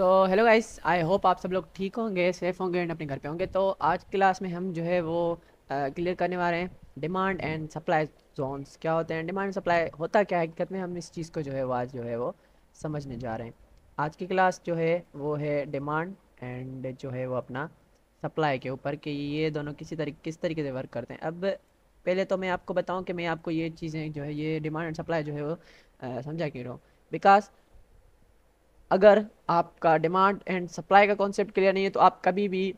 तो hello guys I hope आप सब लोग ठीक होंगे सेफ़ होंगे एंड अपने घर पे होंगे। तो आज क्लास में हम जो है वो क्लियर करने वाले हैं डिमांड एंड सप्लाई जोन्स क्या होते हैं? डिमांड सप्लाई होता क्या है? हकीकत में हम इस चीज़ को जो है वो आज जो है वो समझने जा रहे हैं। आज की क्लास जो है वो है डिमांड एंड जो है वो अपना सप्लाई के ऊपर कि ये दोनों किसी तरीके, किस तरीके से वर्क करते हैं। अब पहले तो मैं आपको बताऊँ कि मैं आपको ये चीज़ें जो है, ये डिमांड एंड सप्लाई जो है वो समझा क्यों रहा हूँ? बिकॉज़ अगर आपका डिमांड एंड सप्लाई का कॉन्सेप्ट क्लियर नहीं है तो आप कभी भी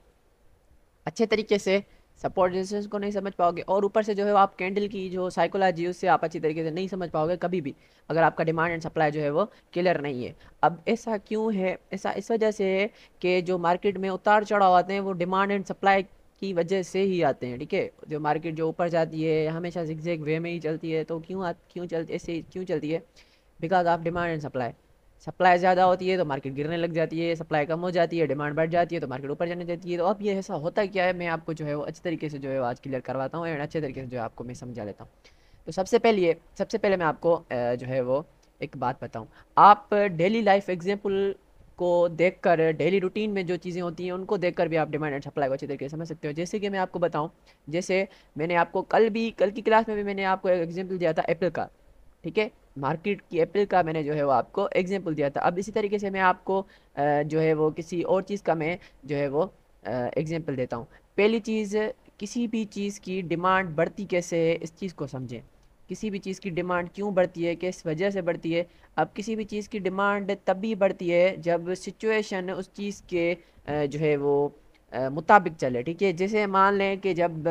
अच्छे तरीके से सपोर्ट रेजिस्टेंस को नहीं समझ पाओगे। और ऊपर से जो है आप कैंडल की जो साइकोलॉजी उससे आप अच्छी तरीके से नहीं समझ पाओगे कभी भी, अगर आपका डिमांड एंड सप्लाई जो है वो क्लियर नहीं है। अब ऐसा क्यों है? ऐसा इस वजह से है कि जो मार्केट में उतार चढ़ाव आते हैं, वो डिमांड एंड सप्लाई की वजह से ही आते हैं, ठीक है? जो मार्केट जो ऊपर जाती है, हमेशा जिग वे में ही चलती है तो क्यों क्यों चलती ऐसे क्यों चलती है? Because of demand and supply supply ज़्यादा होती है तो मार्केट गिरने लग जाती है सप्लाई कम हो जाती है डिमांड बढ़ जाती है तो मार्केट ऊपर जाने जाती है। तो अब ये ऐसा होता क्या है, मैं आपको जो है वो अच्छे तरीके से जो है आज क्लियर करवाता हूँ एंड अच्छे तरीके से जो है आपको मैं समझा लेता हूँ। तो सबसे पहले सबसे पहले मैं आपको जो है वो एक बात बताऊँ। आप डेली लाइफ एग्ज़ाम्पल को देखकर डेली रूटीन में जो चीज़ें होती हैं, उनको देखकर भी आप डिमांड एंड सप्लाई को अच्छे तरीके से समझ सकते हो। जैसे कि मैं आपको बताऊँ, जैसे मैंने आपको कल भी, कल की क्लास में भी मैंने आपको एक एग्जांपल दिया था एप्पल का, ठीक है? मार्केट की एप्पल का मैंने जो है वो आपको एग्जांपल दिया था। अब इसी तरीके से मैं आपको जो है वो किसी और चीज़ का मैं जो है वो एग्जांपल देता हूँ। पहली चीज़, किसी भी चीज़ की डिमांड बढ़ती कैसे है, इस चीज़ को समझें। किसी भी चीज़ की डिमांड क्यों बढ़ती है, किस वजह से बढ़ती है? अब किसी भी चीज़ की डिमांड तभी बढ़ती है जब सिचुएशन उस चीज़ के जो है वो मुताबिक चले, ठीक है? जैसे मान लें कि जब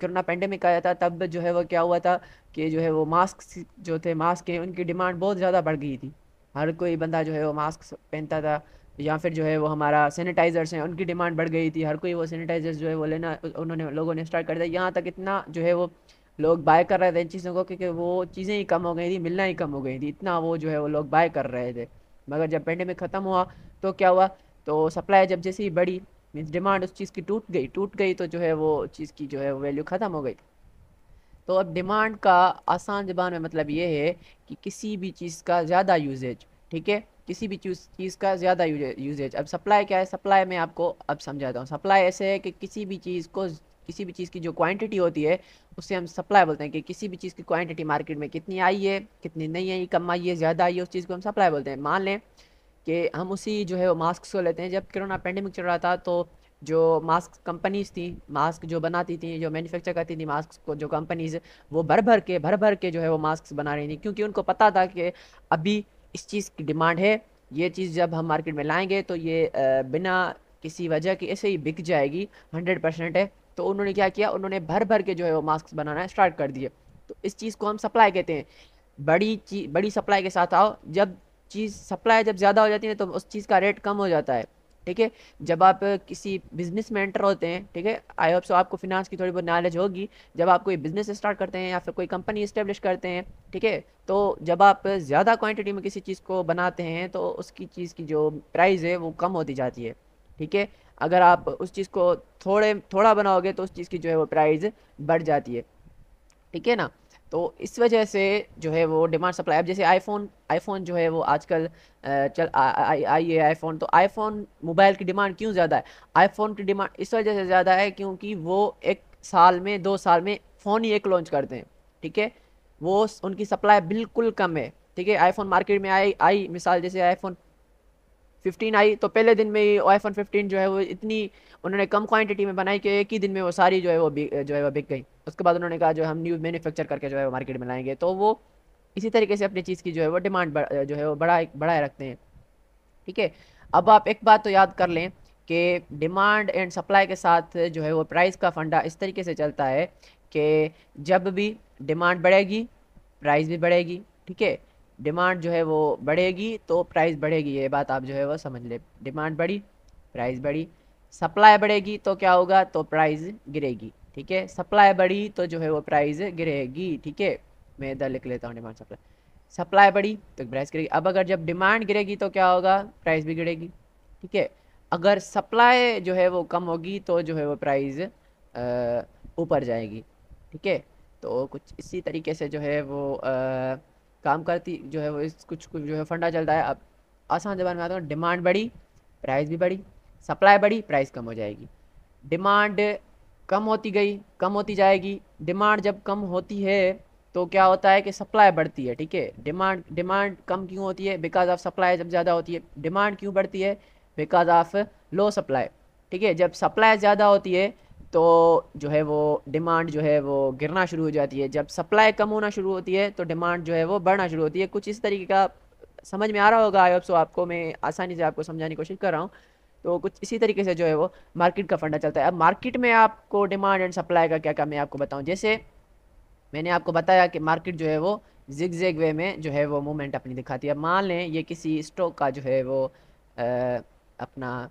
कोरोना पेंडेमिक आया था, तब जो है वो क्या हुआ था कि जो है वो मास्क जो थे मास्क के, उनकी डिमांड बहुत ज़्यादा बढ़ गई थी। हर कोई बंदा जो है वो मास्क पहनता था, या फिर जो है वो हमारा सैनिटाइज़र्स हैं, उनकी डिमांड बढ़ गई थी। हर कोई वो सैनिटाइज़र्स जो है वो लेना, उन्होंने, लोगों ने स्टार्ट कर दिया। यहाँ तक इतना जो है वो लोग बाय कर रहे थे इन चीज़ों को, क्योंकि वो चीज़ें ही कम हो गई थी, मिलना ही कम हो गई थी। इतना वो जो है वो लोग बाय कर रहे थे। मगर जब पेंडेमिक ख़त्म हुआ तो क्या हुआ? तो सप्लाई जब जैसे ही बढ़ी मीन्स डिमांड उस चीज़ की टूट गई टूट गई तो जो है वो चीज़ की जो है वैल्यू ख़त्म हो गई। तो अब डिमांड का आसान जबान में मतलब ये है कि किसी भी चीज़ का ज़्यादा यूजेज ठीक है? किसी भी चीज़ का ज़्यादा यूजेज अब सप्लाई क्या है? सप्लाई में आपको अब समझाता हूँ। सप्लाई ऐसे है कि किसी भी चीज़ को, किसी भी चीज़ की जो क्वांटिटी होती है उससे हम सप्लाई बोलते हैं कि किसी भी चीज़ की क्वांटिटी मार्केट में कितनी आई है, कितनी नहीं आई, कम आई है, ज़्यादा आई है, उस चीज़ को हम सप्लाई बोलते हैं। मान लें कि हम उसी जो है वो मास्क को लेते हैं। जब कोरोना पेंडेमिक चल रहा था तो जो मास्क कंपनीज़ थी मास्क जो बनाती थी, जो मैन्युफैक्चर करती थी मास्क को, जो कंपनीज़ वो भर भर के भर भर के जो है वो मास्क बना रही थी। क्योंकि उनको पता था कि अभी इस चीज़ की डिमांड है। ये चीज़ जब हम मार्केट में लाएँगे तो ये बिना किसी वजह के ऐसे ही बिक जाएगी। हंड्रेड परसेंट है। तो उन्होंने क्या किया? उन्होंने भर भर के जो है वो मास्क बनाना स्टार्ट कर दिए। तो इस चीज़ को हम सप्लाई कहते हैं। बड़ी चीज़ बड़ी सप्लाई के साथ आओ। जब चीज़ सप्लाई जब ज़्यादा हो जाती है तो उस चीज़ का रेट कम हो जाता है, ठीक है? जब आप किसी बिज़नेस में एंटर होते हैं, ठीक है? आई होप सो आपको फिनांस की थोड़ी बहुत नॉलेज होगी, जब आप कोई बिज़नेस स्टार्ट करते हैं या फिर कोई कंपनी इस्टेब्लिश करते हैं, ठीक है? तो जब आप ज़्यादा क्वांटिटी में किसी चीज़ को बनाते हैं तो उसकी चीज़ की जो प्राइस है वो कम होती जाती है, ठीक है? अगर आप उस चीज़ को थोड़े, थोड़ा बनाओगे तो उस चीज़ की जो है वो प्राइस बढ़ जाती है, ठीक है ना? तो इस वजह से जो है वो डिमांड सप्लाई अब जैसे आईफोन आईफोन जो है वो आजकल चल आई है आईफोन तो आईफोन मोबाइल की डिमांड क्यों ज़्यादा है? आईफोन की डिमांड इस वजह से ज़्यादा है क्योंकि वो एक साल में, दो साल में फ़ोन ही एक लॉन्च करते हैं, ठीक है? वो उनकी सप्लाई बिल्कुल कम है, ठीक है? आईफोन मार्केट में आई आई, मिसाल जैसे आईफोन 15 आई तो पहले दिन में ही आईफोन 15 जो है वो इतनी, उन्होंने कम क्वांटिटी में बनाई कि एक ही दिन में वो सारी जो है वो जो है वो बिक गई। उसके बाद उन्होंने कहा, जो हम न्यू मैन्युफैक्चर करके जो है मार्केट में लाएँगे। तो वो इसी तरीके से अपनी चीज़ की जो है वो डिमांड जो है वो बढ़ा, बढ़ाए रखते हैं। ठीक है? अब आप एक बात तो याद कर लें कि डिमांड एंड सप्लाई के साथ जो है वो प्राइस का फंडा इस तरीके से चलता है कि जब भी डिमांड बढ़ेगी प्राइस भी बढ़ेगी। ठीक है? डिमांड जो है वो बढ़ेगी तो प्राइस बढ़ेगी, ये बात आप जो है वो समझ ले। डिमांड बढ़ी प्राइस बढ़ी। सप्लाई बढ़ेगी तो क्या होगा? तो प्राइस गिरेगी। ठीक है? सप्लाई बढ़ी तो जो है वो प्राइस गिरेगी ठीक है? मैं इधर लिख लेता हूँ डिमांड सप्लाई सप्लाई बढ़ी तो प्राइस गिरेगी। अब अगर जब डिमांड गिरेगी तो क्या होगा? प्राइस भी गिरेगी ठीक है? अगर सप्लाई जो है वो कम होगी तो जो है वो प्राइस ऊपर जाएगी ठीक है? तो कुछ इसी तरीके से जो है वो आ, काम करती जो है वो इस कुछ कुछ जो है फंडा चलता है। अब आसान जबान में आता हूँ डिमांड बढ़ी प्राइस भी बढ़ी सप्लाई बढ़ी प्राइस कम हो जाएगी। डिमांड कम होती गई, कम होती जाएगी। डिमांड जब कम होती है तो क्या होता है कि सप्लाई बढ़ती है, ठीक है? डिमांड डिमांड कम क्यों होती है? बिकॉज़ ऑफ़ सप्लाई जब ज़्यादा होती है, डिमांड क्यों बढ़ती है? बिकॉज़ ऑफ़ लो सप्लाई ठीक है? जब सप्लाई ज़्यादा होती है तो जो है वो डिमांड जो है वो गिरना शुरू हो जाती है। जब सप्लाई कम होना शुरू होती है तो डिमांड जो है वो बढ़ना शुरू होती है। कुछ इस तरीके का समझ में आ रहा होगा आई होप सो आपको मैं आसानी से आपको समझाने की कोशिश कर रहा हूँ। तो कुछ इसी तरीके से जो है वो मार्केट का फंडा चलता है। अब मार्केट में आपको डिमांड एंड सप्लाई का क्या क्या मैं आपको बताऊँ। जैसे मैंने आपको बताया कि मार्केट जो है वो जिग जेग वे में जो है वो मूवमेंट अपनी दिखाती है। मान लें ये किसी स्टॉक का जो है वो आ, अपना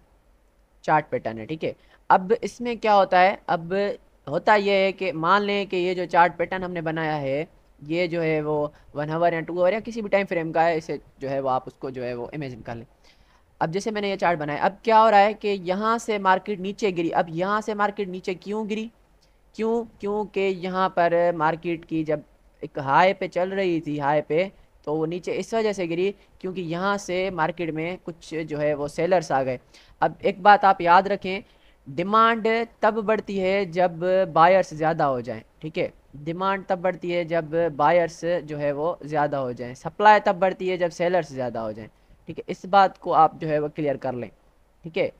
चार्ट पैटर्न है ठीक है? अब इसमें क्या होता है? अब होता यह है कि मान लें कि ये जो चार्ट पैटर्न हमने बनाया है ये जो है वो वन आवर या टू आवर या किसी भी टाइम फ्रेम का है इसे जो है वो आप उसको जो है वो इमेजिन कर लें। अब जैसे मैंने ये चार्ट बनाया, अब क्या हो रहा है कि यहाँ से मार्केट नीचे गिरी, अब यहाँ से मार्केट नीचे क्यों गिरी? क्यों? क्योंकि यहाँ पर मार्केट की जब एक हाई पे चल रही थी, हाई पे तो वो नीचे इस वजह से गिरी क्योंकि यहाँ से मार्केट में कुछ जो है वो सेलर्स आ गए। अब एक बात आप याद रखें, डिमांड तब बढ़ती है जब बायर्स ज़्यादा हो जाएँ, ठीक है? डिमांड तब बढ़ती है जब बायर्स जो है वो ज़्यादा हो जाएँ, सप्लाई तब बढ़ती है जब सेलर्स ज़्यादा हो जाएँ। ठीक है, इस बात को आप जो है वो क्लियर कर लें, ठीक है?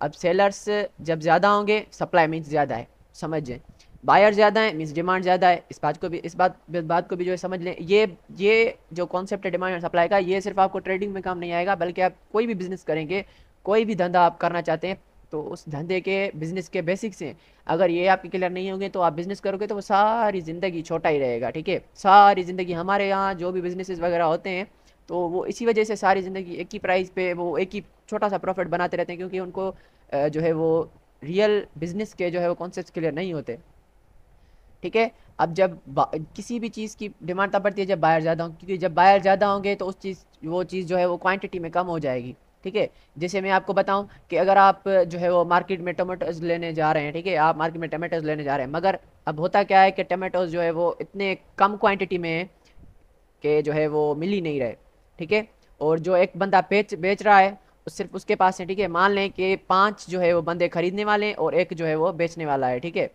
अब सेलर्स जब ज़्यादा होंगे सप्लाई मीन्स ज़्यादा है, समझ बायर ज़्यादा है मीन्स डिमांड ज़्यादा है, इस बात को भी, इस बात बात को भी जो है समझ लें। ये ये जो कॉन्सेप्ट है डिमांड और सप्लाई का, ये सिर्फ़ आपको ट्रेडिंग में काम नहीं आएगा, बल्कि आप कोई भी बिज़नेस करेंगे, कोई भी धंधा आप करना चाहते हैं तो उस धंधे के बिज़नेस के बेसिक्स हैं। अगर ये आपके क्लियर नहीं होंगे तो आप बिज़नेस करोगे तो वो सारी ज़िंदगी छोटा ही रहेगा, ठीक है? सारी ज़िंदगी हमारे यहाँ जो भी बिज़नेस वगैरह होते हैं तो वो इसी वजह से सारी ज़िंदगी एक ही प्राइस पे वो एक ही छोटा सा प्रॉफिट बनाते रहते हैं क्योंकि उनको जो है वो रियल बिज़नेस के जो है वो कॉन्सेप्ट क्लियर नहीं होते। ठीक है? अब जब किसी भी चीज़ की डिमांड तब बढ़ती है जब बायर ज़्यादा होंगे क्योंकि जब बायर ज़्यादा होंगे तो उस चीज़, वो चीज़ जो है वो क्वांटिटी में कम हो जाएगी। ठीक है? जैसे मैं आपको बताऊँ कि अगर आप जो है वो मार्केट में टमाटोज लेने जा रहे हैं, ठीक है? आप मार्केट में टमाटोज लेने जा रहे हैं, मगर अब होता क्या है कि टमाटोज जो है वो इतने कम क्वांटिटी में कि जो है वो मिल ही नहीं रहे। ठीक है? और जो एक बंदा बेच बेच रहा है सिर्फ़ उसके पास है ठीक है? मान लें कि पाँच जो है वो बंदे खरीदने वाले हैं और एक जो है वो बेचने वाला है ठीक है?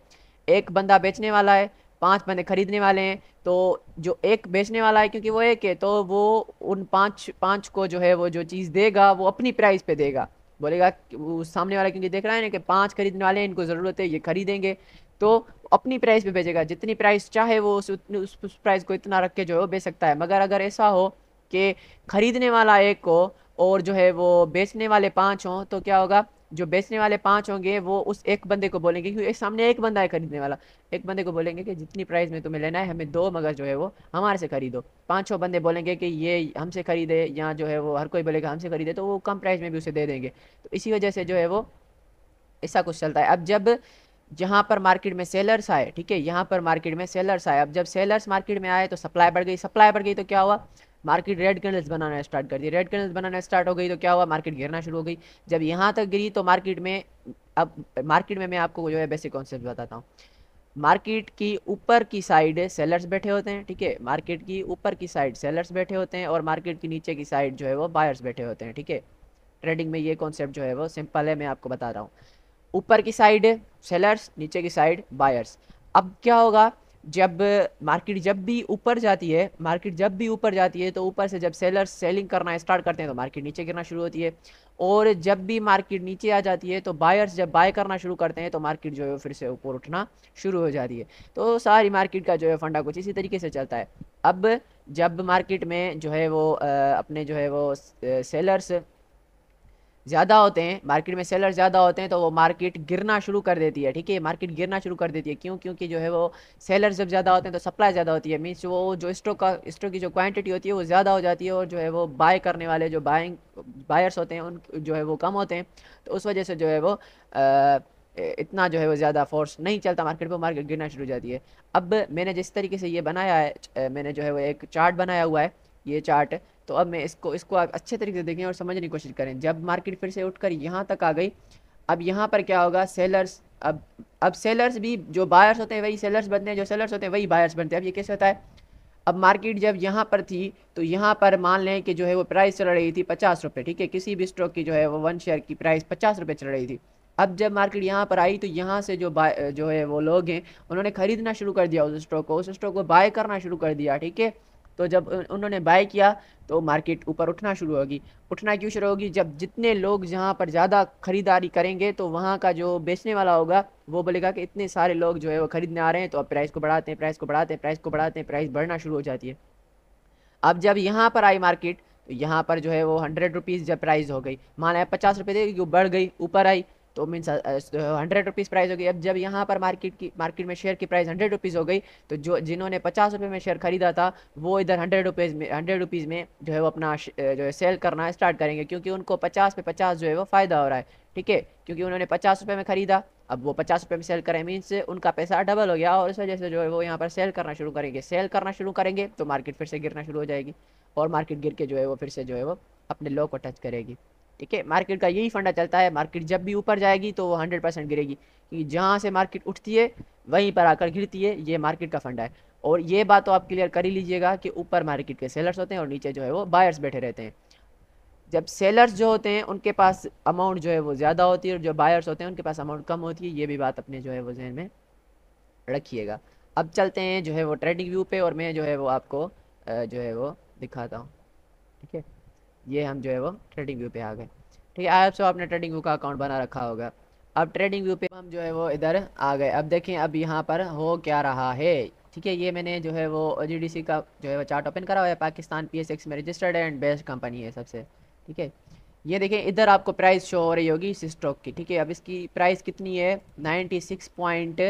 एक बंदा बेचने वाला है पाँच बंदे खरीदने वाले हैं तो जो एक बेचने वाला है क्योंकि वो एक है तो वो उन पाँच पाँच को जो है वो जो चीज़ देगा वो अपनी प्राइस पे देगा। बोलेगा वो सामने वाला क्योंकि देख रहा है ना कि पाँच खरीदने वाले हैं इनको ज़रूरत है ये खरीदेंगे तो अपनी प्राइस पे बेचेगा। जितनी प्राइस चाहे वो उस उस, प्राइस को इतना रख के जो है वो बेच सकता है। मगर अगर ऐसा हो कि खरीदने वाला एक को और जो है वो बेचने वाले पाँच हों तो क्या होगा? जो बेचने वाले पाँच होंगे, वो उस एक बंदे को बोलेंगे, क्योंकि सामने एक बंदा है खरीदने वाला। एक बंदे को बोलेंगे कि जितनी प्राइस में तुम्हें लेना है, हमें दो, मगर जो है वो हमारे से खरीदो। पाँच बंदे बोलेंगे कि ये हमसे खरीदे या जो है वो हर कोई बोलेगा हमसे खरीदे तो वो कम प्राइस में भी उसे दे देंगे। तो इसी वजह से जो है वो ऐसा कुछ चलता है। अब जब जहाँ पर मार्केट में सेलर्स आए, ठीक है, यहाँ पर मार्केट में सेलर्स आए, अब जब सेलर्स मार्केट में आए तो सप्लाई बढ़ गई। सप्लाई बढ़ गई तो क्या हुआ? मार्केट रेड कैंडल्स बनाना स्टार्ट कर दी रेड कैंडल्स बनाना स्टार्ट हो गई तो क्या हुआ? मार्केट गिरना शुरू हो गई। जब यहाँ तक गिरी तो मार्केट में, अब मार्केट में मैं आपको जो है बेसिक कॉन्सेप्ट बताता हूँ। मार्केट की ऊपर की साइड सेलर्स बैठे होते हैं, ठीक है? मार्केट की ऊपर की साइड सेलर्स बैठे होते हैं और मार्केट की नीचे की साइड जो है वो बायर्स बैठे होते हैं, ठीक है? ट्रेडिंग में ये कॉन्सेप्ट जो है वो सिंपल है, मैं आपको बता रहा हूँ। ऊपर की साइड सेलर्स नीचे की साइड बायर्स अब क्या होगा? जब मार्केट जब भी ऊपर जाती है मार्केट जब भी ऊपर जाती है तो ऊपर से जब सेलर्स सेलिंग करना स्टार्ट करते हैं तो मार्केट नीचे गिरना शुरू होती है। और जब भी मार्केट नीचे आ जाती है तो बायर्स जब बाय करना शुरू करते हैं तो मार्केट जो है फिर से ऊपर उठना शुरू हो जाती है। तो सारी मार्केट का जो है फंडा कुछ इसी तरीके से चलता है। अब जब मार्केट में जो है वो अपने जो है वो सेलर्स ज़्यादा होते हैं मार्केट में सेलर ज़्यादा होते हैं तो वो मार्केट गिरना शुरू कर देती है ठीक है? मार्केट गिरना शुरू कर देती है। क्यों? क्योंकि जो है वो सेलर जब ज़्यादा होते हैं तो सप्लाई ज़्यादा होती है। मीन्स वो जो स्टॉक का स्टॉक की जो क्वांटिटी होती है वो ज़्यादा हो जाती है और जो है वो बाय करने वाले जो बाइंग बायर्स होते हैं उन जो है वो कम होते हैं। तो उस वजह से जो है वो आ, इतना जो है वो ज़्यादा फोर्स नहीं चलता मार्केट पर मार्केट गिरना शुरू हो जाती है। अब मैंने जिस तरीके से ये बनाया है मैंने जो है वो एक चार्ट बनाया हुआ है। ये चार्ट तो अब मैं इसको इसको आप अच्छे तरीके से देखें और समझने की कोशिश करें। जब मार्केट फिर से उठकर यहाँ तक आ गई, अब यहाँ पर क्या होगा? सेलर्स अब अब सेलर्स भी जो बायर्स होते हैं वही सेलर्स बनते हैं, जो सेलर्स होते हैं वही बायर्स बनते हैं। अब ये कैसे होता है? अब मार्केट जब यहाँ पर थी तो यहाँ पर मान लें कि जो है वो प्राइस चल रही थी पचास रुपये ठीक है? किसी भी स्टॉक की जो है वो वन शेयर की प्राइस पचास रुपये चल रही थी। अब जब मार्केट यहाँ पर आई तो यहाँ से जो बाय जो है वो लोग हैं, उन्होंने ख़रीदना शुरू कर दिया उस स्टॉक को, उस स्टॉक को बाय करना शुरू कर दिया, ठीक है? तो जब उन्होंने बाय किया तो मार्केट ऊपर उठना शुरू होगी। उठना क्यों शुरू होगी? जब जितने लोग जहाँ पर ज़्यादा ख़रीदारी करेंगे तो वहाँ का जो बेचने वाला होगा, वो बोलेगा कि इतने सारे लोग जो है वो ख़रीदने आ रहे हैं तो अब प्राइस को बढ़ाते हैं प्राइस को बढ़ाते हैं प्राइस को बढ़ाते हैं प्राइस बढ़ना शुरू हो जाती है। अब जब यहाँ पर आई मार्केट तो यहाँ पर जो है वो हंड्रेड रुपीज़ जब प्राइस हो गई। मान पचास रुपये देगी वो बढ़ गई? ऊपर आई। तो मीन्स हंड्रेड रुपीज़ प्राइस हो गई। अब जब यहाँ पर मार्केट की मार्केट में शेयर की प्राइस हंड्रेड रुपीज़ हो गई तो जो, जिन्होंने पचास रुपये में शेयर खरीदा था, वो इधर हंड्रेड रुपीज़ में हंड्रेड रुपीज़ में जो है वो अपना जो है सेल करना स्टार्ट करेंगे, क्योंकि उनको पचास पे पचास जो है वो फ़ायदा हो रहा है। ठीक है? क्योंकि उन्होंने पचास रुपये में ख़रीदा, अब वो पचास रुपये में सेल करें मीन्स उनका पैसा डबल हो गया और इस वजह से जो है वो यहाँ पर सेल करना शुरू करेंगे। सेल करना शुरू करेंगे तो मार्केट फिर से गिरना शुरू हो जाएगी और मार्केट गिर के जो है वो फिर से जो है वो अपने लो को टच करेगी। ठीक है? मार्केट का यही फंडा चलता है। मार्केट जब भी ऊपर जाएगी तो वो हंड्रेड परसेंट गिरेगी। क्योंकि जहाँ से मार्केट उठती है, वहीं पर आकर गिरती है, ये मार्केट का फंडा है। और ये बात तो आप क्लियर कर ही लीजिएगा कि ऊपर मार्केट के सेलर्स होते हैं और नीचे जो है वो बायर्स बैठे रहते हैं। जब सेलर्स जो होते हैं, उनके पास अमाउंट जो है वो ज़्यादा होती है और जो बायर्स होते हैं, उनके पास अमाउंट कम होती है, ये भी बात अपने जो है वो जहन में रखिएगा। अब चलते हैं जो है वो ट्रेडिंग व्यू पे और मैं जो है वो आपको जो है वो दिखाता हूँ। ठीक है? ये हम जो है वो ट्रेडिंग व्यू पे आ गए। ठीक है आप सब आपने ट्रेडिंग व्यू का अकाउंट बना रखा होगा। अब ट्रेडिंग व्यू पे हम जो है वो इधर आ गए। अब देखें, अब यहाँ पर हो क्या रहा है? ठीक है, ये मैंने जो है वो जी का जो है वो चार्ट ओपन करा हुआ है। पाकिस्तान पी एस में रजिस्टर्ड एंड बेस्ट कंपनी है सबसे। ठीक है, ये देखें, इधर आपको प्राइस शो हो रही होगी इस स्टॉक की। ठीक है, अब इसकी प्राइस कितनी है? नाइन्टी सिक्स पॉइंट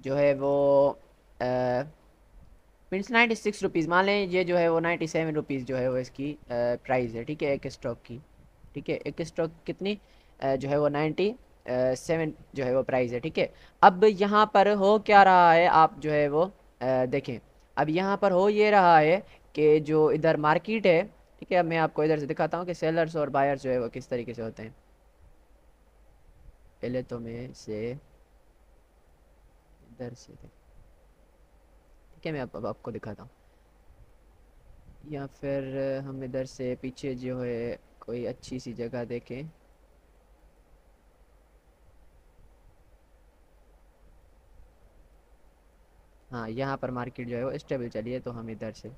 जो है वो मीन्स नाइन्टी सिक्स रुपीज़ मान लें ये जो है वो नाइन्टी सेवन रुपीज़ जो है वो इसकी प्राइस है, ठीक है, एक स्टॉक की, ठीक है, एक स्टॉक कितनी जो है वो नाइन्टी सेवन जो है वो प्राइस है, ठीक है। अब यहाँ पर हो क्या रहा है, आप जो है वो देखें। अब यहाँ पर हो ये रहा है कि जो इधर मार्केट है, ठीक है, अब मैं आपको इधर से दिखाता हूँ कि सेलर्स और बायर्स जो है वो किस तरीके से होते हैं। पहले तो मैं से इधर से ठीक है मैं अब आपको दिखाता हूँ। या फिर हम इधर से पीछे जो है, कोई अच्छी सी जगह देखें। हाँ यहाँ पर मार्केट जो है वो स्टेबल चली है तो हम इधर से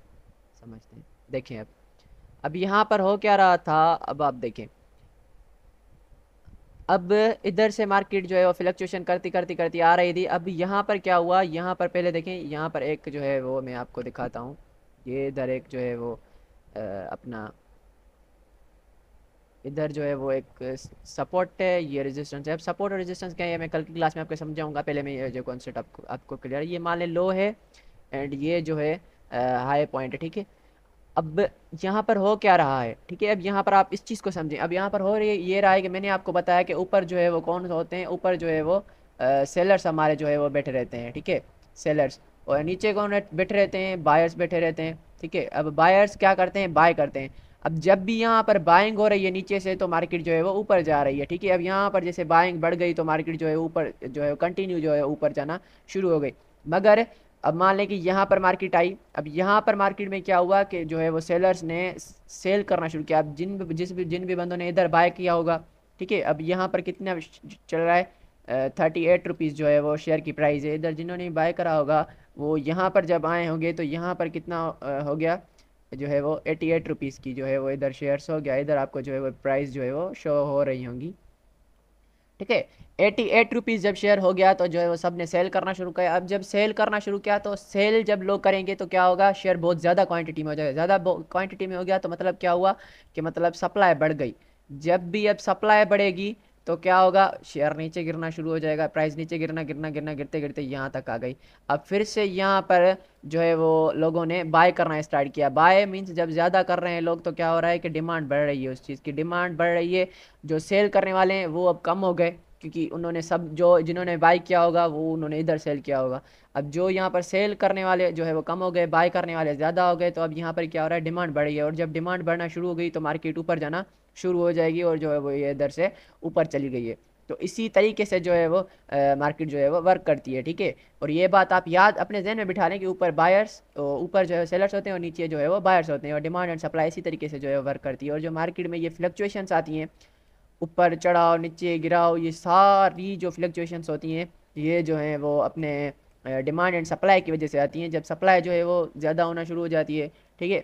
समझते हैं। देखें अब। अब यहाँ पर हो क्या रहा था, अब आप देखें। अब इधर से मार्केट जो है वो फ्लक्चुएशन करती करती करती आ रही थी। अब यहाँ पर क्या हुआ? यहाँ पर पहले देखें यहाँ पर एक जो है वो मैं आपको दिखाता हूँ। ये इधर एक जो है वो आ, अपना इधर जो है वो एक सपोर्ट है ये रेजिस्टेंस है। अब सपोर्ट और रेजिस्टेंस क्या है मैं कल की क्लास में आपको समझाऊँगा। पहले मैं ये जो कॉन्सेप्ट आपको आपको क्लियर ये मान लें लो है एंड ये जो है हाई पॉइंट है ठीक है? अब यहाँ पर हो क्या रहा है? ठीक है अब यहाँ पर आप इस चीज़ को समझें। अब यहाँ पर हो रही ये रहा है कि मैंने आपको बताया कि ऊपर जो है वो कौन होते हैं? ऊपर जो है वो आ, सेलर्स हमारे जो है वो बैठे रहते हैं ठीक है? सेलर्स और नीचे कौन बैठे रहते हैं बायर्स बैठे रहते हैं ठीक है? अब बायर्स क्या करते हैं? बाय करते हैं। अब जब भी यहाँ पर बाइंग हो रही है नीचे से तो मार्केट जो है वो ऊपर जा रही है ठीक है? अब यहाँ पर जैसे बाइंग बढ़ गई तो मार्केट जो है ऊपर जो है कंटिन्यू जो है ऊपर जाना शुरू हो गई। मगर अब मान लें कि यहाँ पर मार्केट आई, अब यहाँ पर मार्केट में क्या हुआ कि जो है वो सेलर्स ने सेल करना शुरू किया। अब जिन जिस भी, जिन भी बंदों ने इधर बाय किया होगा, ठीक है, अब यहाँ पर कितना चल रहा है? थर्टी एट रुपीज़ जो है वो शेयर की प्राइस है। इधर जिन्होंने बाय करा होगा, वो यहाँ पर जब आए होंगे तो यहाँ पर कितना हो गया? जो है वो एटी एट रुपीज़ की जो है वो इधर शेयर्स हो गया। इधर आपको जो है वो प्राइस जो है वो शो हो रही होंगी। ठीक है? एटी एट रुपीज़ जब शेयर हो गया तो जो है वो सबने सेल करना शुरू किया। अब जब सेल करना शुरू किया तो सेल जब लोग करेंगे तो क्या होगा? शेयर बहुत ज़्यादा क्वांटिटी में हो जाएगा। ज़्यादा क्वांटिटी में हो गया तो मतलब क्या हुआ कि मतलब सप्लाई बढ़ गई। जब भी अब सप्लाई बढ़ेगी तो क्या होगा? शेयर नीचे गिरना शुरू हो जाएगा। प्राइस नीचे गिरना गिरना गिरना, गिरते गिरते यहाँ तक आ गई। अब फिर से यहाँ पर जो है वो लोगों ने बाय करना स्टार्ट किया। बाय मीन्स जब ज़्यादा कर रहे हैं लोग तो क्या हो रहा है कि डिमांड बढ़ रही है उस चीज़ की। डिमांड बढ़ रही है, जो सेल करने वाले हैं, वो अब कम हो गए, क्योंकि उन्होंने सब जो जिन्होंने बाय किया होगा, वो उन्होंने इधर सेल किया होगा। अब जो यहाँ पर सेल करने वाले जो है वो कम हो गए बाय करने वाले ज़्यादा हो गए तो अब यहाँ पर क्या हो रहा है? डिमांड बढ़ है। और जब डिमांड बढ़ना शुरू हो गई तो मार्केट ऊपर जाना शुरू हो जाएगी और जो है वो ये इधर से ऊपर चली गई है। तो इसी तरीके से जो है वो मार्केट जो है वो वर्क करती है, ठीक है? और ये बात आप याद अपने जहन में बिठा लें कि ऊपर बायर्स ऊपर जो है सेलर्स होते हैं और नीचे जो है वो बायर्स होते हैं और डिमांड एंड सप्लाई इसी तरीके से जो है वर्क करती है। और जो मार्केट में ये फ्लक्चुएशंस आती हैं, ऊपर चढ़ाओ नीचे गिराओ ये सारी जो फ्लक्चुएशंस होती हैं, ये जो है वो अपने डिमांड एंड सप्लाई की वजह से आती हैं। जब सप्लाई जो है वो ज़्यादा होना शुरू हो जाती है, ठीक है?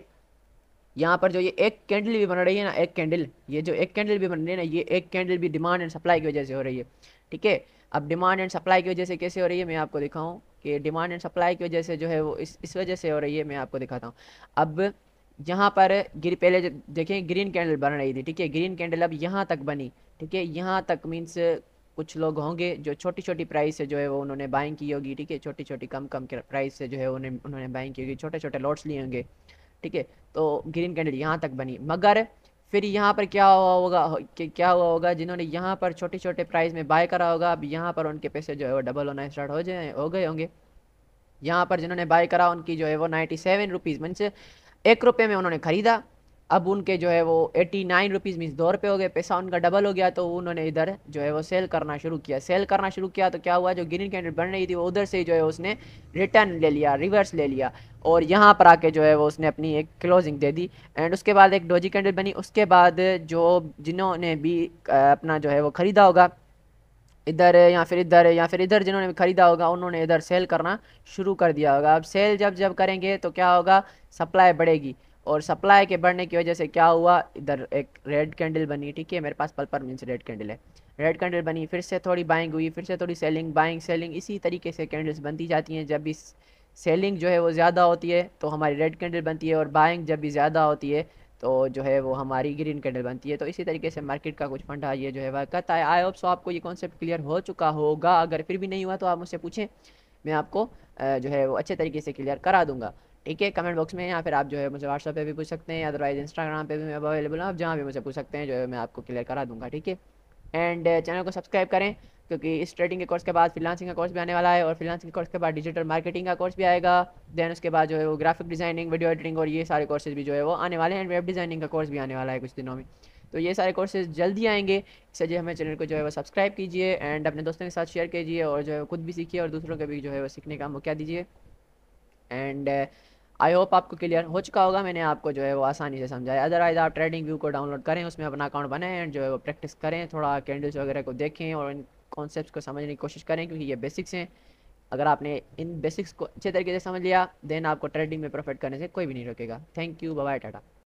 यहाँ पर जो ये एक कैंडल भी बन रही है ना, एक कैंडल ये जो एक कैंडल भी बन रही है ना, ये एक कैंडल भी डिमांड एंड सप्लाई की वजह से हो रही है। ठीक है? अब डिमांड एंड सप्लाई की वजह से कैसे हो रही है? मैं आपको दिखाऊँ कि डिमांड एंड सप्लाई की वजह से जो है वो इस इस वजह से हो रही है, मैं आपको दिखाता हूँ। अब यहाँ पर गिर, पहले देखें ग्रीन कैंडल बन रही थी, ठीक है? ग्रीन कैंडल अब यहाँ तक बनी, ठीक है? यहाँ तक मीन्स कुछ लोग होंगे जो छोटी छोटी प्राइस से जो है वो उन्होंने बाइंग की होगी, ठीक है? छोटी छोटी कम कम प्राइस से जो है उन्हें, उन्होंने बाइंग की होगी छोटे छोटे लॉट्स लिए होंगे। ठीक है? तो ग्रीन कैंडल यहाँ तक बनी। मगर फिर यहाँ पर क्या हुआ होगा? कि क्या हुआ होगा? जिन्होंने यहाँ पर छोटे छोटे प्राइस में बाय करा होगा, अब यहाँ पर उनके पैसे जो है वो डबल होना स्टार्ट हो जाए, हो गए होंगे। यहाँ पर जिन्होंने बाय करा, उनकी जो है वो नाइन्टी सेवन रुपीज़ मीन्स एक रुपये में उन्होंने ख़रीदा। अब उनके जो है वो एटी नाइन रुपीज़ मीन्स दो रुपये हो गए, पैसा उनका डबल हो गया तो उन्होंने इधर जो है वो सेल करना शुरू किया। सेल करना शुरू किया तो क्या हुआ, जो ग्रीन कैंडल बन रही थी, वो उधर से जो है उसने रिटर्न ले लिया रिवर्स ले लिया और यहाँ पर आके जो है वो उसने अपनी एक क्लोजिंग दे दी। एंड उसके बाद एक डोजी कैंडल बनी। उसके बाद जो जिन्होंने भी अपना जो है वो ख़रीदा होगा, इधर या फिर इधर या फिर इधर जिन्होंने ख़रीदा होगा, उन्होंने इधर सेल करना शुरू कर दिया होगा। अब सेल जब जब करेंगे तो क्या होगा सप्लाई बढ़ेगी। और सप्लाई के बढ़ने की वजह से क्या हुआ? इधर एक रेड कैंडल बनी, ठीक है? मेरे पास पल पर मीन्स रेड कैंडल है। रेड कैंडल बनी, फिर से थोड़ी बाइंग हुई, फिर से थोड़ी सेलिंग बाइंग सेलिंग इसी तरीके से कैंडल्स बनती जाती हैं। जब भी सेलिंग जो है वो ज़्यादा होती है तो हमारी रेड कैंडल बनती है और बाइंग जब भी ज़्यादा होती है तो जो है वो हमारी ग्रीन कैंडल बनती है। तो इसी तरीके से मार्केट का कुछ फंडा ये जो है वह करता है। आई होप सो आपको ये कॉन्सेप्ट क्लियर हो चुका होगा। अगर फिर भी नहीं हुआ तो आप मुझसे पूछें। मैं आपको जो है वो अच्छे तरीके से क्लियर करा दूँगा। ठीक है कमेंट बॉक्स में या फिर आप जो है मुझे व्हाट्सअप पे भी पूछ सकते हैं अदरवाइज़ इंस्टाग्राम पे भी मैं अवेलेबल हूँ। आप जहाँ भी मुझे पूछ सकते हैं, जो है मैं आपको क्लियर करा दूँगा, ठीक है? एंड चैनल को सब्सक्राइब करें, क्योंकि इस ट्रेडिंग के कोर्स के बाद फ्रीलांसिंग का कोर्स भी आने वाला है और फ्रीलांसिंग के कोर्स के बाद डिजिटल मार्केटिंग का कोर्स भी आएगा। देन उसके बाद जो है वो ग्राफिक डिज़ाइनिंग वीडियो एडिटिंग और ये सारे कोर्सेज भी जो है वो आने वाले हैं। एंड वेब डिज़ाइनिंग का कोर्स भी आने वाला है कुछ दिनों में। तो ये सारे कोर्सेज जल्दी आएँगे। इसलिए हमें चैनल को जो है वो सब्सक्राइब कीजिए एंड अपने दोस्तों के साथ शेयर कीजिए और जो है खुद भी सीखिए और दूसरों के भी जो है वो सीखने का मौका दीजिए। एंड आई होप आपको क्लियर हो चुका होगा, मैंने आपको जो है वो आसानी से समझाया। अदरवाइज़ आप ट्रेडिंग व्यू को डाउनलोड करें, उसमें अपना अकाउंट बनाएँ एंड जो है वो प्रैक्टिस करें, थोड़ा कैंडल्स वगैरह को देखें और इन कॉन्सेप्ट को समझने की कोशिश करें, क्योंकि ये बेसिक्स हैं। अगर आपने इन बेसिक्स को अच्छे तरीके से समझ लिया देन आपको ट्रेडिंग में प्रॉफिट करने से कोई भी नहीं रोकेगा। Thank you bye tata.